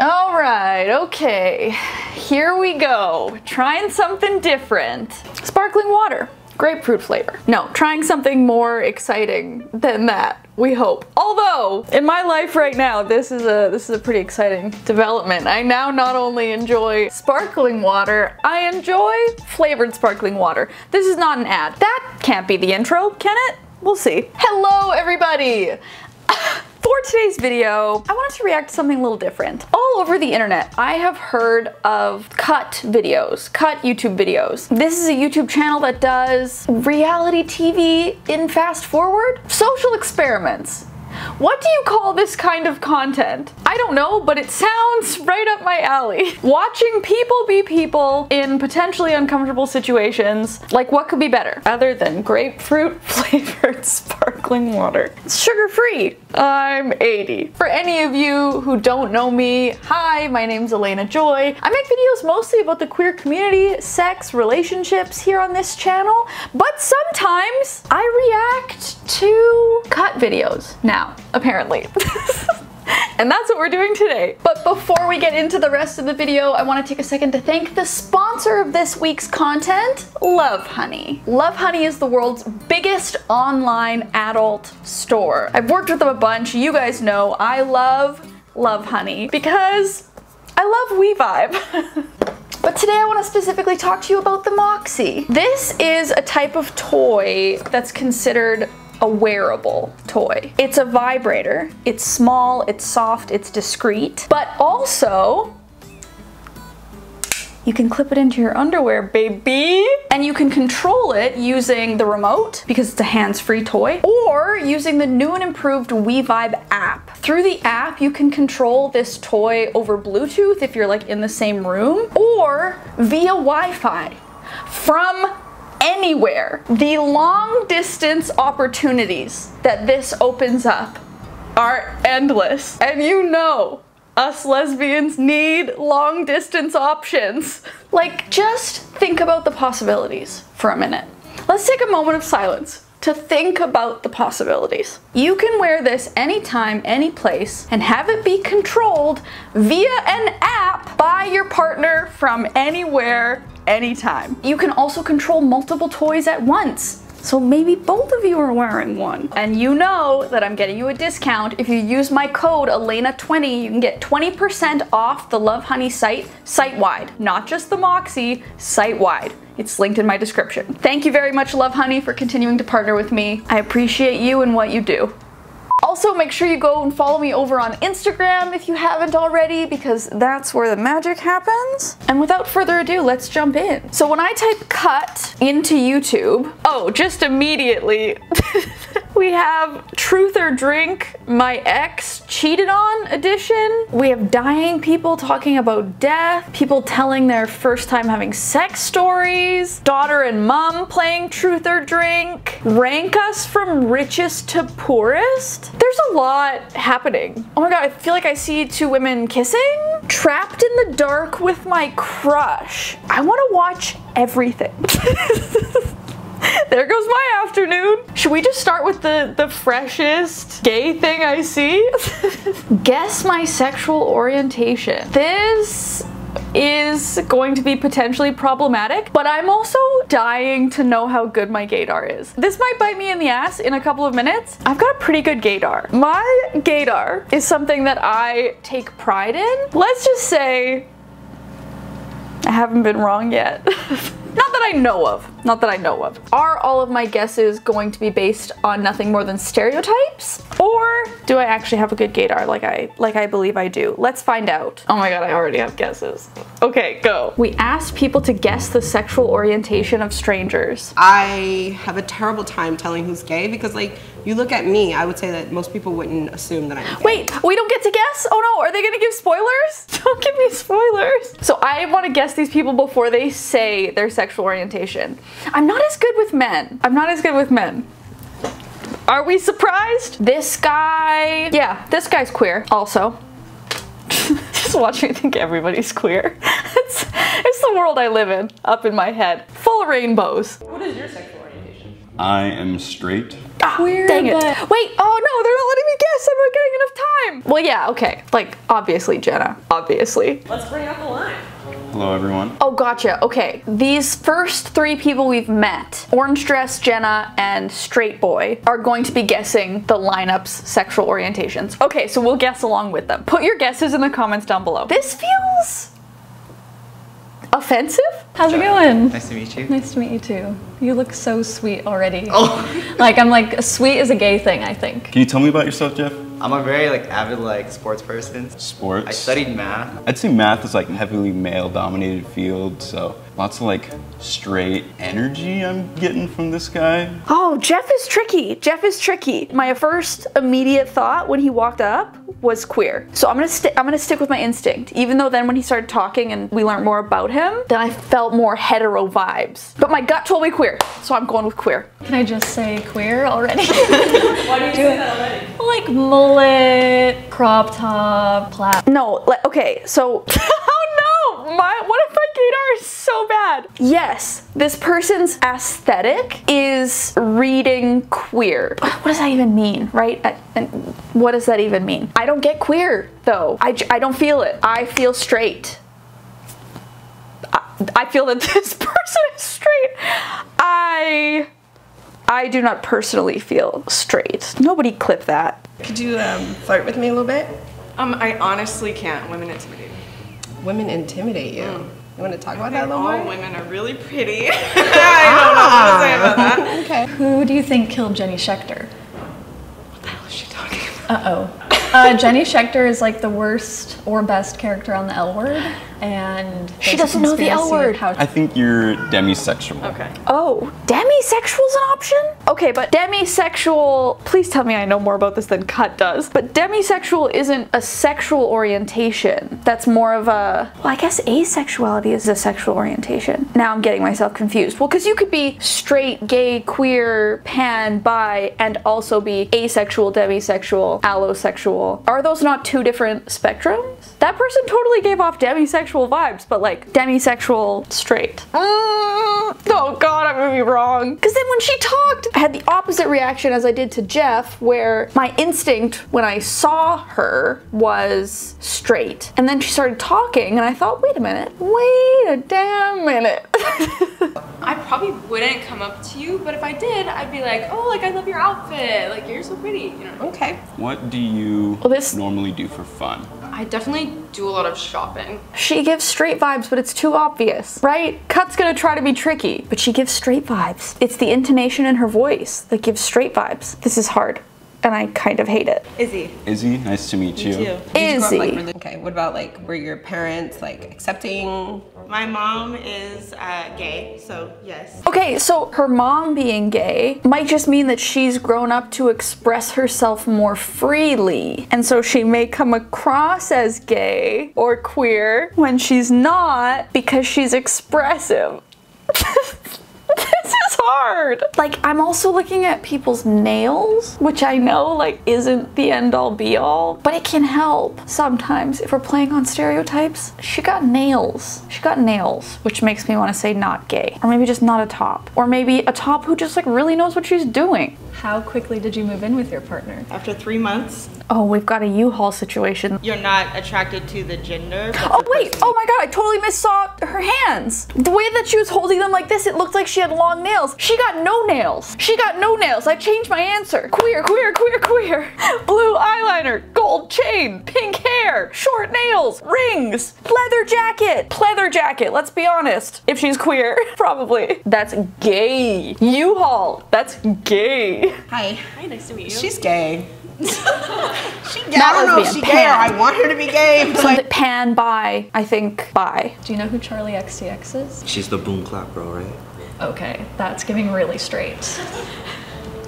All right, okay, here we go. Trying something different. Sparkling water, grapefruit flavor. No, trying something more exciting than that, we hope. Although, in my life right now, this is a this is a pretty exciting development. I now not only enjoy sparkling water, I enjoy flavored sparkling water. This is not an ad. That can't be the intro, can it? We'll see. Hello, everybody! For today's video, I wanted to react to something a little different. All over the internet, I have heard of cut videos, cut YouTube videos. This is a YouTube channel that does reality TV in fast forward, social experiments. What do you call this kind of content? I don't know, but it sounds right up my alley. Watching people be people in potentially uncomfortable situations, like what could be better other than grapefruit flavored sparkling water? It's sugar free. I'm 80. For any of you who don't know me, hi, my name's Alayna Joy. I make videos mostly about the queer community, sex, relationships here on this channel, but sometimes I react to cut videos now apparently. And that's what we're doing today. But before we get into the rest of the video, I wanna take a second to thank the sponsor of this week's content, Lovehoney. Love Honey is the world's biggest online adult store. I've worked with them a bunch. You guys know I love Lovehoney because I love WeVibe. But today I want to specifically talk to you about the Moxie. This is a type of toy that's considered a wearable toy. It's a vibrator. It's small, it's soft, it's discreet, but also you can clip it into your underwear, baby! And you can control it using the remote, because it's a hands-free toy, or using the new and improved WeVibe app. Through the app, you can control this toy over Bluetooth if you're like in the same room, or via Wi-Fi from anywhere. The long distance opportunities that this opens up are endless. And you know, us lesbians need long distance options. Like, just think about the possibilities for a minute. Let's take a moment of silence to think about the possibilities. You can wear this anytime, any place, and have it be controlled via an app by your partner from anywhere, anytime. You can also control multiple toys at once. So maybe both of you are wearing one. And you know that I'm getting you a discount. If you use my code ALAYNA20, you can get 20% off the Lovehoney site site-wide. Not just the Moxie, site-wide. It's linked in my description. Thank you very much, Lovehoney, for continuing to partner with me. I appreciate you and what you do. Also, make sure you go and follow me over on Instagram if you haven't already, because that's where the magic happens. And without further ado, let's jump in. So when I type cut into YouTube, oh, just immediately, we have Truth or Drink, my ex cheated on edition. We have dying people talking about death, people telling their first time having sex stories, daughter and mom playing Truth or Drink, rank us from richest to poorest. There's a lot happening. Oh my god, I feel like I see two women kissing. Trapped in the dark with my crush. I want to watch everything. there goes my afternoon. Should we just start with the, the freshest gay thing I see? Guess my sexual orientation. This is going to be potentially problematic, but I'm also dying to know how good my gaydar is. This might bite me in the ass in a couple of minutes. I've got a pretty good gaydar. My gaydar is something that I take pride in. Let's just say I haven't been wrong yet. Not that I know of. Not that I know of. Are all of my guesses going to be based on nothing more than stereotypes? Or do I actually have a good gaydar like I like I believe I do? Let's find out. Oh my god, I already have guesses. Okay, go. We asked people to guess the sexual orientation of strangers. I have a terrible time telling who's gay because like you look at me, I would say that most people wouldn't assume that I'm gay. Wait, we don't get to guess? Oh no, are they gonna give spoilers? Don't give me spoilers. So I wanna guess these people before they say their sexual orientation. I'm not as good with men. I'm not as good with men. Are we surprised? This guy, yeah, this guy's queer also. Just watching me think everybody's queer. it's, it's the world I live in, up in my head. Full of rainbows. What is your sexual orientation? I am straight Ah, Queer, dang it. but- Wait, oh no, they're not letting me guess. I'm not getting enough time. Well, yeah, okay. Like, obviously, Jenna. Obviously. Let's bring up the line. Hello, everyone. Oh, gotcha. Okay. These first three people we've met, Orange Dress, Jenna, and Straight Boy, are going to be guessing the lineup's sexual orientations. Okay, so we'll guess along with them. Put your guesses in the comments down below. This feels offensive? How's it going? Nice to meet you. Nice to meet you too. You look so sweet already. Oh. like I'm like sweet is a gay thing, I think. Can you tell me about yourself, Jeff? I'm a very like avid like sports person. Sports. I studied math. I'd say math is like heavily male-dominated field, so lots of like straight energy I'm getting from this guy. Oh, Jeff is tricky. Jeff is tricky. My first immediate thought when he walked up was queer. So I'm gonna stick. I'm gonna stick with my instinct. Even though then when he started talking and we learned more about him, then I felt more hetero vibes. But my gut told me queer, so I'm going with queer. Can I just say queer already? Why do you say that already? Like mullet, crop top, plaid. No, like okay, so no, my one of my gaydar is so bad. Yes, this person's aesthetic is reading queer. What does that even mean, right? I- And what does that even mean? I don't get queer though. I, I don't feel it. I feel straight. I, I feel that this person is straight. I I do not personally feel straight. Nobody clip that. Could you um, flirt with me a little bit? Um, I honestly can't. Women intimidate me. Women intimidate you. You want to talk about that a little All more? women are really pretty. I don't know what to say about that. Okay. Who do you think killed Jenny Schecter? What the hell is she talking about? Uh oh. Uh, Jenny Schecter is like the worst or best character on the L word, and She doesn't know the L word. How I think you're demisexual. Okay. Oh, demisexual's an option? Okay, but demisexual, please tell me I know more about this than Cut does. But demisexual isn't a sexual orientation. That's more of a, well, I guess asexuality is a sexual orientation. Now I'm getting myself confused. Well, because you could be straight, gay, queer, pan, bi, and also be asexual, demisexual, allosexual. Are those not two different spectrums? That person totally gave off demisexual vibes, but like demisexual straight. Mm, oh god, I'm gonna be wrong. Because then when she talked, I had the opposite reaction as I did to Jeff, where my instinct when I saw her was straight. And then she started talking, and I thought, wait a minute, wait a damn minute. I probably wouldn't come up to you, but if I did, I'd be like, oh, like I love your outfit. Like you're so pretty. You know. Okay. What do you Well, this- normally do for fun? I definitely do a lot of shopping. she gives straight vibes, but it's too obvious, right? Cut's gonna try to be tricky, but she gives straight vibes. It's the intonation in her voice that gives straight vibes. This is hard, and I kind of hate it. Izzy. Izzy, nice to meet you. Did you grow up, like, Izzy. really- okay. What about like were your parents like accepting? My mom is uh, gay, so yes. Okay, so her mom being gay might just mean that she's grown up to express herself more freely. And so she may come across as gay or queer when she's not because she's expressive. this is hard. Like, I'm also looking at people's nails, which I know, like, isn't the end all be all, but it can help sometimes if we're playing on stereotypes. She got nails. She got nails, which makes me want to say not gay. Or maybe just not a top. Or maybe a top who just, like, really knows what she's doing. How quickly did you move in with your partner? After three months, Oh, we've got a U-Haul situation. you're not attracted to the gender. Oh the wait! person. Oh my god! I totally missaw her hands. The way that she was holding them like this, it looked like she had long nails. She got no nails. She got no nails. I changed my answer. Queer, queer, queer, queer. Blue eyeliner, gold chain, pink hair, short nails, rings, leather jacket, pleather jacket. Let's be honest. If she's queer, probably. That's gay. U-Haul. That's gay. Hi. Hi, nice to meet you. She's gay. she, Not I don't know if lesbian, she's gay or. I want her to be gay. But like, pan bi. I think bi. Do you know who Charli XCX is? She's the boom clap girl, right? Okay, that's giving really straight.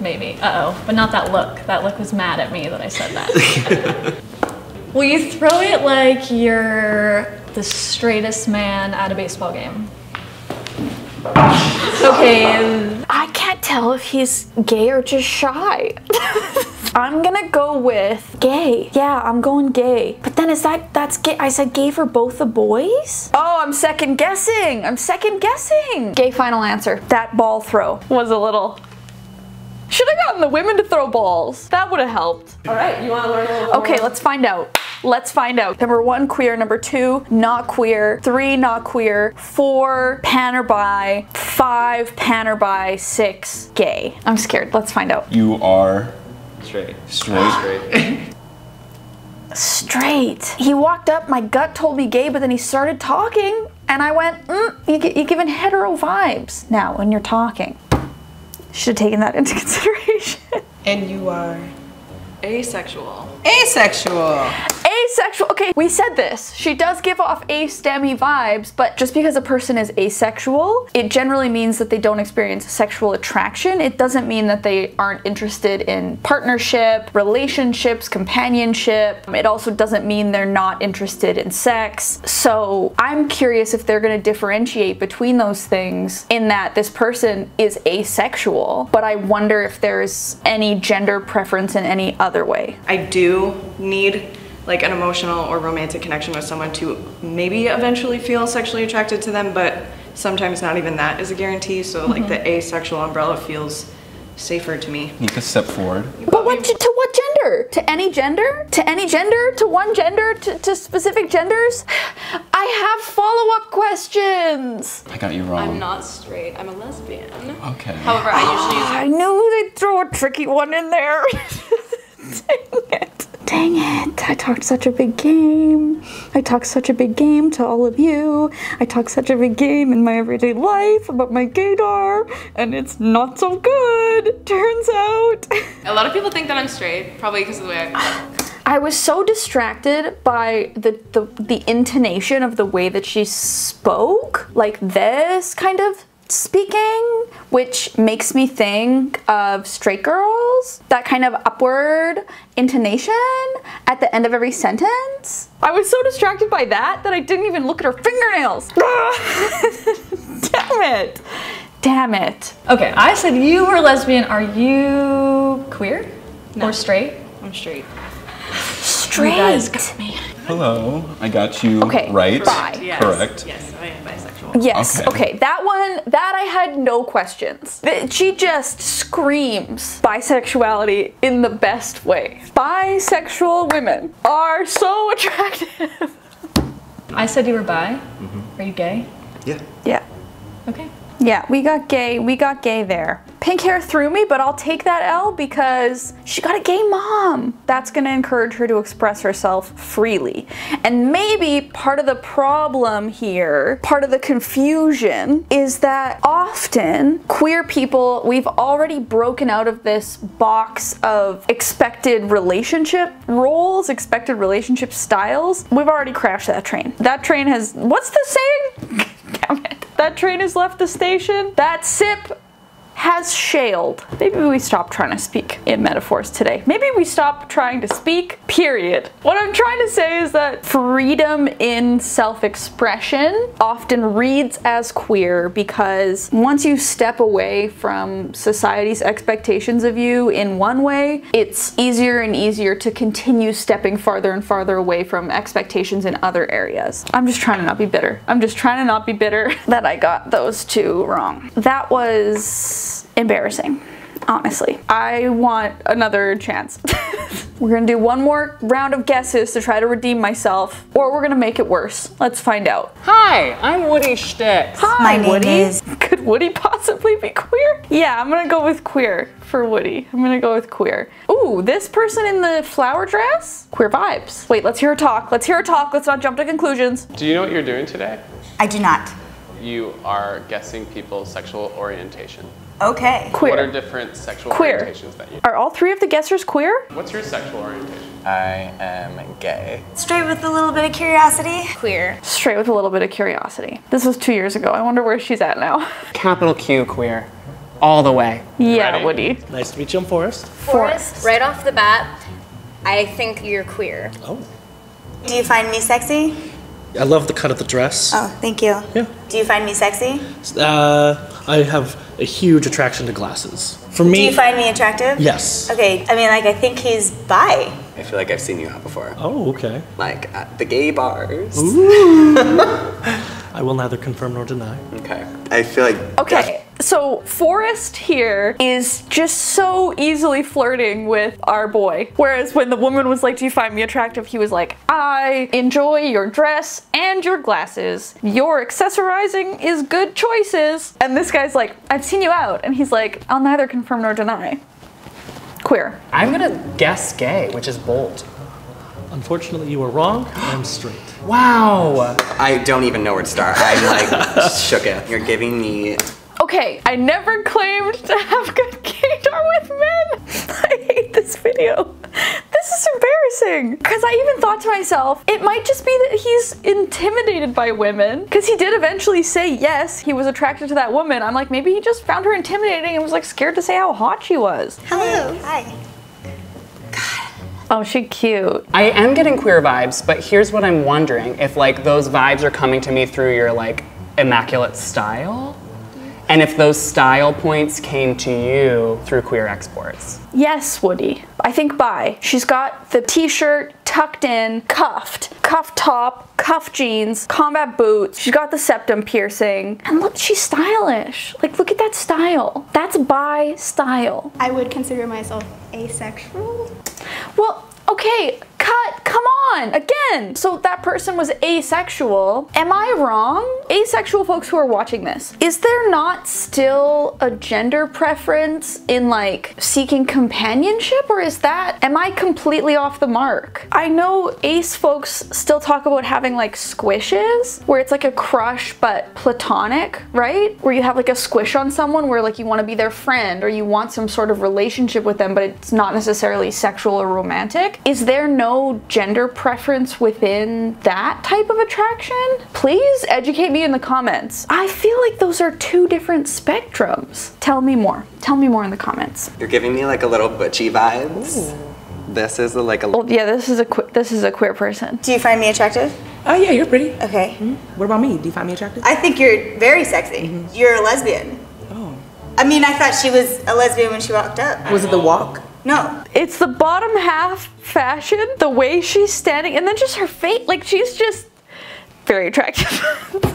Maybe. Uh oh. But not that look. That look was mad at me that I said that. Will you throw it like you're the straightest man at a baseball game? Okay, I can't tell if he's gay or just shy. I'm gonna go with gay. Yeah, I'm going gay. But then is that that's gay? I said gay for both the boys? Oh, I'm second guessing. I'm second guessing. Gay final answer. That ball throw was a little Should have gotten the women to throw balls. That would have helped. All right, you want to learn a little Okay, let's find out. Let's find out. Number one, queer. Number two, not queer. Three, not queer. Four, pan or bi. Five, pan or bi. Six, gay. I'm scared. Let's find out. You are Straight. straight. Straight. Straight. He walked up, my gut told me gay, but then he started talking, and I went, mm, you, gi- you're giving hetero vibes now when you're talking. Should have taken that into consideration. And you are Asexual. asexual. Asexual. Okay, we said this. She does give off astemmy vibes, but just because a person is asexual, it generally means that they don't experience sexual attraction. It doesn't mean that they aren't interested in partnership, relationships, companionship. It also doesn't mean they're not interested in sex. So I'm curious if they're going to differentiate between those things in that this person is asexual, but I wonder if there's any gender preference in any other way. I do need like an emotional or romantic connection with someone to maybe eventually feel sexually attracted to them, but sometimes not even that is a guarantee. So like mm-hmm. the asexual umbrella feels safer to me. Take a step forward. But what to what gender? To any gender? To any gender? To one gender? To, to specific genders? I have follow-up questions. I got you wrong. I'm not straight. I'm a lesbian. Okay. However, I usually I knew they'd throw a tricky one in there. Dang it. I talked such a big game. I talk such a big game to all of you. I talk such a big game in my everyday life about my gaydar, and it's not so good, turns out. a lot of people think that I'm straight, probably because of the way I I was so distracted by the, the the intonation of the way that she spoke, like this kind of speaking, which makes me think of straight girls. That kind of upward intonation at the end of every sentence. I was so distracted by that that I didn't even look at her fingernails. Damn it. Damn it. Okay, I said you were lesbian. Are you queer or straight? I'm straight. Straight. guys got me. Hello. I got you Okay, right. bye. Yes. Correct. Yes, I am bisexual. Yes. Okay. Okay. That one, that I had no questions. She just screams bisexuality in the best way. Bisexual women are so attractive. I said you were bi. Mm-hmm. Are you gay? Yeah. Yeah. Okay. Yeah, we got gay. We got gay there. Pink hair threw me, but I'll take that L because she got a gay mom. That's gonna encourage her to express herself freely. And maybe part of the problem here, part of the confusion, is that often queer people, we've already broken out of this box of expected relationship roles, expected relationship styles. We've already crashed that train. That train has, what's the saying? Damn it. That train has left the station. That sip has shaled. Maybe we stop trying to speak in metaphors today. Maybe we stop trying to speak, period. What I'm trying to say is that freedom in self expression often reads as queer because once you step away from society's expectations of you in one way, it's easier and easier to continue stepping farther and farther away from expectations in other areas. I'm just trying to not be bitter. I'm just trying to not be bitter that I got those two wrong. That was embarrassing. Honestly, I want another chance. we're gonna do one more round of guesses to try to redeem myself, or we're gonna make it worse. Let's find out. Hi, I'm Woody Sticks. Hi, My name Woody. is- Could Woody possibly be queer? Yeah, I'm gonna go with queer for Woody. I'm gonna go with queer. Ooh, this person in the flower dress? Queer vibes. Wait, let's hear her talk. Let's hear her talk. Let's not jump to conclusions. Do you know what you're doing today? I do not. You are guessing people's sexual orientation. Okay. Queer. What are different sexual Queer. orientations that you Are all three of the guessers queer? What's your sexual orientation? I am gay. Straight with a little bit of curiosity. Queer. Straight with a little bit of curiosity. This was two years ago. I wonder where she's at now. Capital Q queer. All the way. yeah, Ready? Woody. Nice to meet you, I'm Forrest. Forrest. Right off the bat, I think you're queer. Oh. Do you find me sexy? I love the cut of the dress. Oh, thank you. Yeah. Do you find me sexy? Uh, I have a huge attraction to glasses. For me, Do me, you find me attractive? yes. Okay, I mean, like, I think he's bi. I feel like I've seen you out before. Oh, okay. Like at the gay bars. I will neither confirm nor deny. Okay. I feel like Okay, So Forrest here is just so easily flirting with our boy. Whereas when the woman was like, do you find me attractive? He was like, I enjoy your dress and your glasses. Your accessorizing is good choices. And this guy's like, I've seen you out. And he's like, I'll neither confirm nor deny. Queer. I'm gonna guess gay, which is bold. Unfortunately, you were wrong. I'm straight. Wow. I don't even know where to start. I'm like shook it. You're giving me Okay, I never claimed to have good gaydar with men. I hate this video. This is embarrassing. Because I even thought to myself, it might just be that he's intimidated by women. Because he did eventually say yes, he was attracted to that woman. I'm like, maybe he just found her intimidating and was like scared to say how hot she was. Hello. Hi. Oh, she cute. I am getting queer vibes, but here's what I'm wondering if like those vibes are coming to me through your like immaculate style, and if those style points came to you through queer exports. Yes, Woody. I think bi. She's got the t-shirt tucked in, cuffed, cuff top, cuff jeans, combat boots. She's got the septum piercing. And look, she's stylish. Like, look at that style. That's bi style. I would consider myself asexual. Well, okay, cut, come on, again. So that person was asexual. Am I wrong? Asexual folks who are watching this, is there not still a gender preference in like seeking companionship or is that, am I completely off the mark? I know ace folks still talk about having like squishes where it's like a crush but platonic, right? Where you have like a squish on someone where like you want to be their friend or you want some sort of relationship with them but it's not necessarily sexual or romantic. Is there no gender preference within that type of attraction? Please educate me in the comments. I feel like those are two different spectrums. Tell me more. Tell me more in the comments. You're giving me like a little butchy vibes. This is a, like a. Well, yeah, this is a que- this is a queer person. Do you find me attractive? Oh yeah, you're pretty. Okay. Hmm? What about me? Do you find me attractive? I think you're very sexy. Mm-hmm. You're a lesbian. Oh. I mean, I thought she was a lesbian when she walked up. Was it the walk? No. It's the bottom half fashion, the way she's standing, and then just her face. Like she's just very attractive.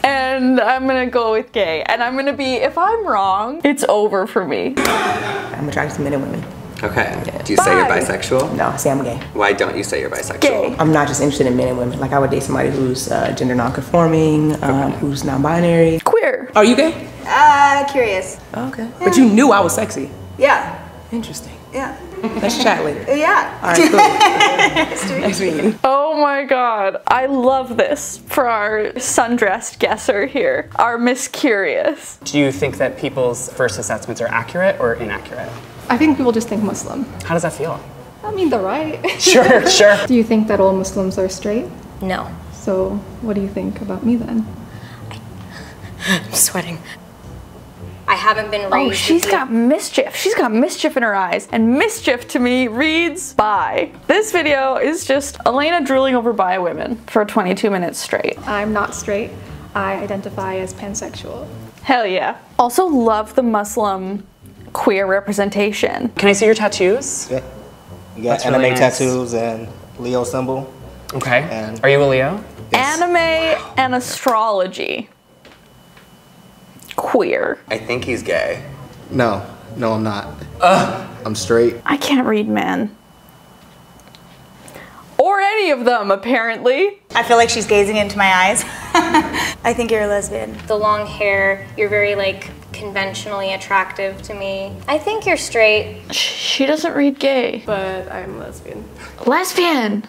and I'm gonna go with gay. And I'm gonna be, if I'm wrong, it's over for me. I'm attracted to men and women. Okay. Do you say you're bisexual? No, I say I'm gay. Why don't you say you're bisexual? Gay. I'm not just interested in men and women. Like I would date somebody who's uh, gender non-conforming, um, who's non-binary. Queer. Are you gay? Uh, curious. Okay. But you knew I was sexy. Yeah. Interesting. Yeah. Let's chat later. Yeah. All right, cool. nice meeting you. Oh my god, I love this for our sundressed guesser here, our Miss Curious. Do you think that people's first assessments are accurate or inaccurate? I think people just think Muslim. How does that feel? I mean, they're right. Sure, sure. Do you think that all Muslims are straight? No. So, what do you think about me then? I'm sweating. I haven't been raised. Oh, with she's the- got mischief. She's got mischief in her eyes. And mischief to me reads bi. This video is just Alayna drooling over bi women for 22 minutes straight. I'm not straight. I identify as pansexual. Hell yeah. Also love the Muslim queer representation. Can I see your tattoos? Yeah. You got That's anime really nice. tattoos and Leo symbol. Okay. And Are you a Leo? Anime and astrology. Queer. I think he's gay. no, no, I'm not. I'm straight. I can't read men. Or any of them, apparently. I feel like she's gazing into my eyes. I think you're a lesbian. the long hair. You're very like conventionally attractive to me. I think you're straight. She doesn't read gay. But I'm lesbian. Lesbian!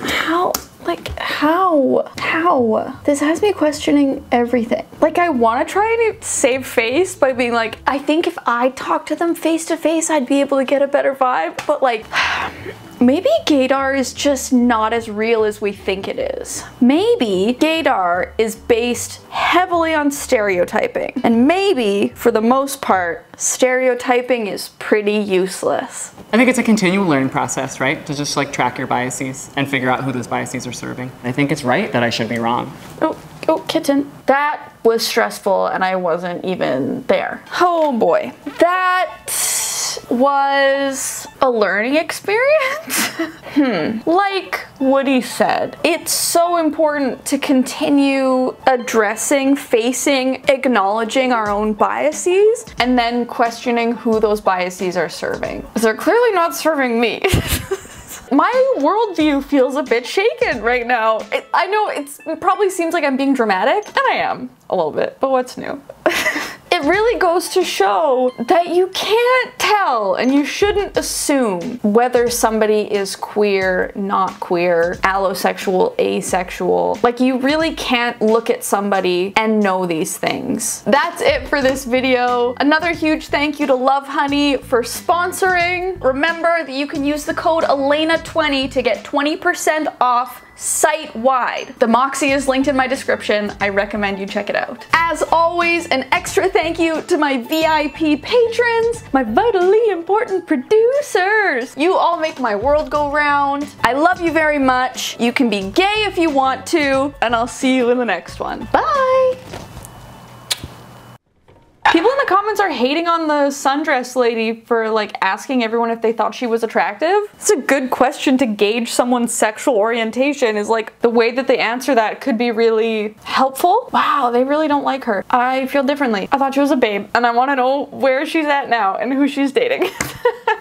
How? Like, how? How? This has me questioning everything. Like, I want to try to save face by being like, I think if I talk to them face to face, I'd be able to get a better vibe. But, like, maybe gaydar is just not as real as we think it is. Maybe gaydar is based heavily on stereotyping. And maybe, for the most part, stereotyping is pretty useless. I think it's a continual learning process, right? To just like track your biases and figure out who those biases are serving. I think it's right that I should be wrong. Oh, oh, kitten. That was stressful and I wasn't even there. Oh boy. That was a learning experience. hmm. Like Woody said, it's so important to continue addressing, facing, acknowledging our own biases, and then questioning who those biases are serving. They're clearly not serving me. My worldview feels a bit shaken right now. I know it's, it probably seems like I'm being dramatic, and I am a little bit, but what's new? it really goes to show that you can't tell and you shouldn't assume whether somebody is queer, not queer, allosexual, asexual. Like you really can't look at somebody and know these things. That's it for this video. Another huge thank you to Lovehoney for sponsoring. Remember that you can use the code ALAYNA20 to get 20% off site-wide. The Moxie is linked in my description. I recommend you check it out. As always, an extra thank you to my VIP patrons, my vitally important producers. You all make my world go round. I love you very much. You can be gay if you want to, and I'll see you in the next one. Bye! People in the comments are hating on the sundress lady for like asking everyone if they thought she was attractive. It's a good question to gauge someone's sexual orientation is like the way that they answer that could be really helpful. Wow, they really don't like her. I feel differently. I thought she was a babe and I want to know where she's at now and who she's dating.